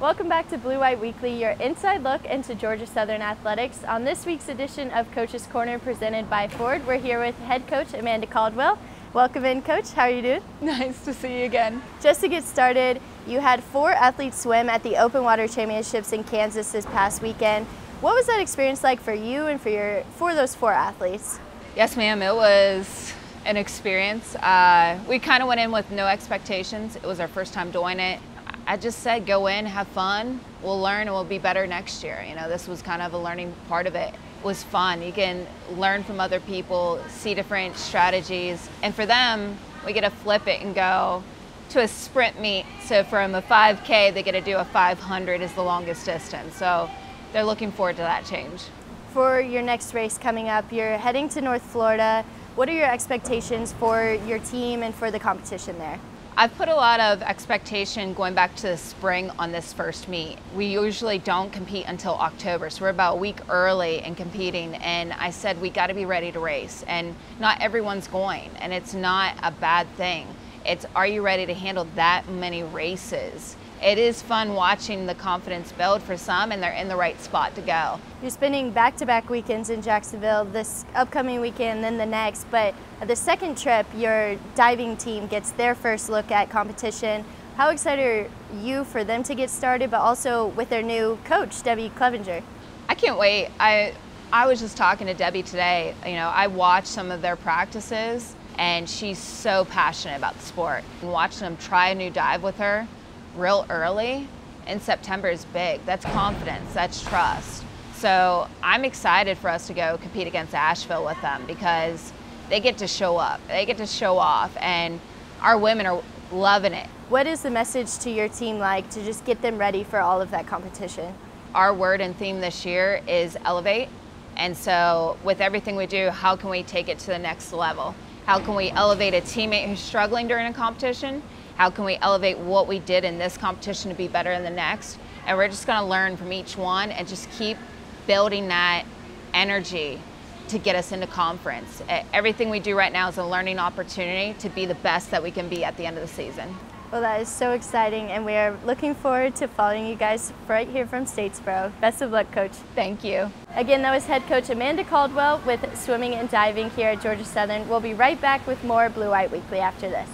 Welcome back to Blue White Weekly, your inside look into Georgia Southern athletics. On this week's edition of Coach's Corner presented by Ford, we're here with head coach Amanda Caldwell. Welcome in, coach. How are you doing? Nice to see you again. Just to get started, you had four athletes swim at the Open Water Championships in Kansas this past weekend. What was that experience like for you and for your for those four athletes? Yes, ma'am. It was an experience. Uh, we kind of went in with no expectations. It was our first time doing it. I just said go in, have fun. We'll learn and we'll be better next year. You know, this was kind of a learning part of it. It was fun. You can learn from other people, see different strategies, and for them, we get to flip it and go to a sprint meet. So from a 5K, they get to do a 500 is the longest distance. So they're looking forward to that change. For your next race coming up, you're heading to North Florida. What are your expectations for your team and for the competition there? I've put a lot of expectation going back to the spring on this first meet. We usually don't compete until October, so we're about a week early in competing. And I said we got to be ready to race, and not everyone's going, and it's not a bad thing. It's are you ready to handle that many races? it is fun watching the confidence build for some and they're in the right spot to go. You're spending back-to-back weekends in Jacksonville this upcoming weekend then the next, but the second trip your diving team gets their first look at competition. How excited are you for them to get started, but also with their new coach, Debbie Clevenger? I can't wait. I, I was just talking to Debbie today. You know, I watched some of their practices and she's so passionate about the sport. And watching them try a new dive with her, real early in September is big. That's confidence, that's trust. So I'm excited for us to go compete against Asheville with them because they get to show up, they get to show off, and our women are loving it. What is the message to your team like to just get them ready for all of that competition? Our word and theme this year is elevate. And so, with everything we do, how can we take it to the next level? How can we elevate a teammate who's struggling during a competition? How can we elevate what we did in this competition to be better in the next? And we're just going to learn from each one and just keep building that energy to get us into conference. Everything we do right now is a learning opportunity to be the best that we can be at the end of the season. Well, that is so exciting, and we are looking forward to following you guys right here from Statesboro. Best of luck, Coach. Thank you. Again, that was head coach Amanda Caldwell with swimming and diving here at Georgia Southern. We'll be right back with more Blue White Weekly after this.